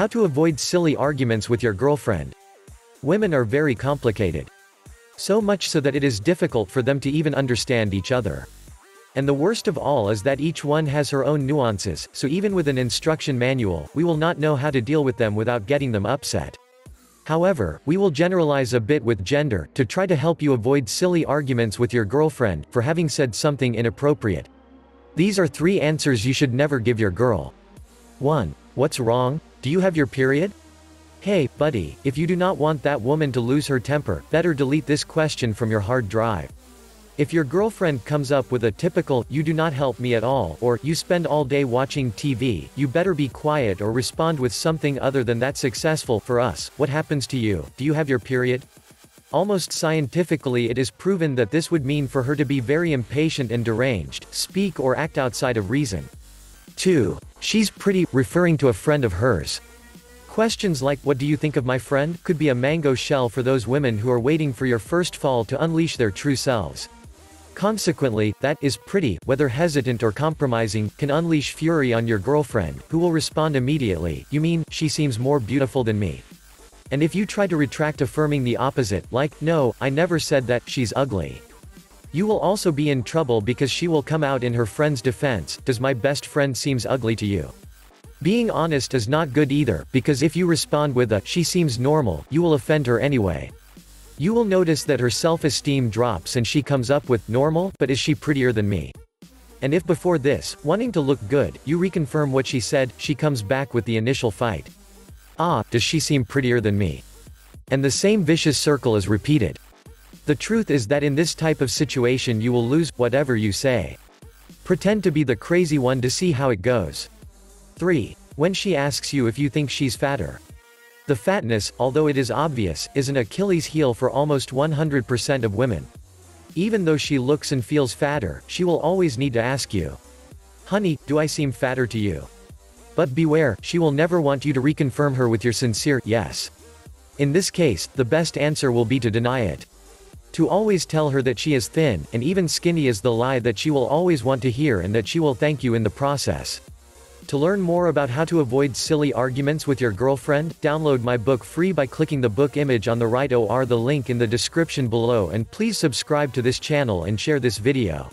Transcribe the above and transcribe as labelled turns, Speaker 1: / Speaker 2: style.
Speaker 1: How to avoid silly arguments with your girlfriend. Women are very complicated. So much so that it is difficult for them to even understand each other. And the worst of all is that each one has her own nuances, so even with an instruction manual, we will not know how to deal with them without getting them upset. However, we will generalize a bit with gender, to try to help you avoid silly arguments with your girlfriend, for having said something inappropriate. These are three answers you should never give your girl. 1. What's wrong? Do you have your period? Hey, buddy, if you do not want that woman to lose her temper, better delete this question from your hard drive. If your girlfriend comes up with a typical, you do not help me at all, or, you spend all day watching TV, you better be quiet or respond with something other than that successful, for us, what happens to you, do you have your period? Almost scientifically it is proven that this would mean for her to be very impatient and deranged, speak or act outside of reason. 2. She's pretty, referring to a friend of hers. Questions like, what do you think of my friend, could be a mango shell for those women who are waiting for your first fall to unleash their true selves. Consequently, that is pretty, whether hesitant or compromising, can unleash fury on your girlfriend, who will respond immediately, you mean, she seems more beautiful than me. And if you try to retract affirming the opposite, like, no, I never said that, she's ugly. You will also be in trouble because she will come out in her friend's defense, does my best friend seems ugly to you? Being honest is not good either, because if you respond with a, she seems normal, you will offend her anyway. You will notice that her self-esteem drops and she comes up with, normal, but is she prettier than me? And if before this, wanting to look good, you reconfirm what she said, she comes back with the initial fight. Ah, does she seem prettier than me? And the same vicious circle is repeated. The truth is that in this type of situation you will lose, whatever you say. Pretend to be the crazy one to see how it goes. 3. When she asks you if you think she's fatter. The fatness, although it is obvious, is an Achilles heel for almost 100% of women. Even though she looks and feels fatter, she will always need to ask you. Honey, do I seem fatter to you? But beware, she will never want you to reconfirm her with your sincere, yes. In this case, the best answer will be to deny it. To always tell her that she is thin, and even skinny is the lie that she will always want to hear and that she will thank you in the process. To learn more about how to avoid silly arguments with your girlfriend, download my book free by clicking the book image on the right or the link in the description below and please subscribe to this channel and share this video.